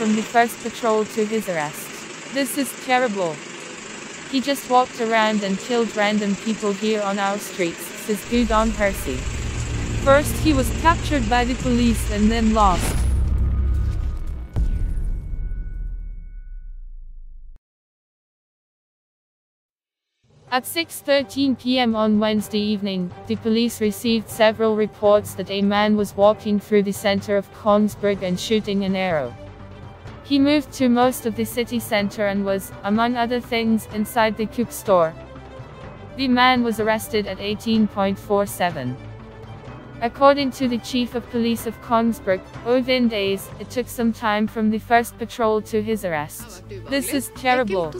from the first patrol to his arrest. This is terrible. He just walked around and killed random people here on our streets, says Gudon Percy. First he was captured by the police and then lost. At 6.13 p.m. on Wednesday evening, the police received several reports that a man was walking through the center of Kongsberg and shooting an arrow. He moved to most of the city center and was, among other things, inside the Coop store. The man was arrested at 18.47. According to the chief of police of Kongsberg, Oyvind Aas, it took some time from the first patrol to his arrest. This is terrible.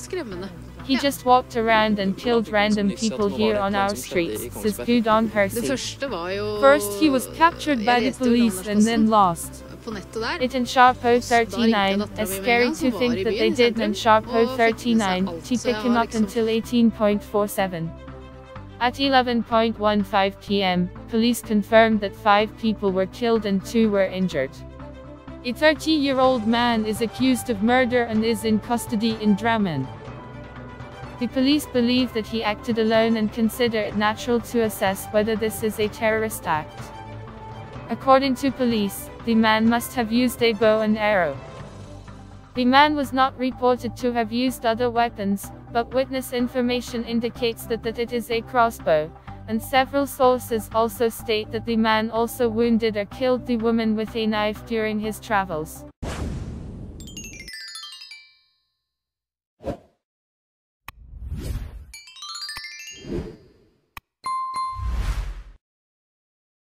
He just walked around and killed random people here on our streets, says Gudon jo First he was captured by the police and then lost. På nettet der. It in Sharpo Så 39, jeg datteren as min med scary to think that they did in Sharpo og fikk med seg 39, to pick him up until 18.47. At 11.15 pm, police confirmed that five people were killed and two were injured. A 30-year-old man is accused of murder and is in custody in Drammen. The police believe that he acted alone and consider it natural to assess whether this is a terrorist act. According to police, the man must have used a bow and arrow. The man was not reported to have used other weapons, but witness information indicates that, that it is a crossbow, and several sources also state that the man also wounded or killed the woman with a knife during his travels.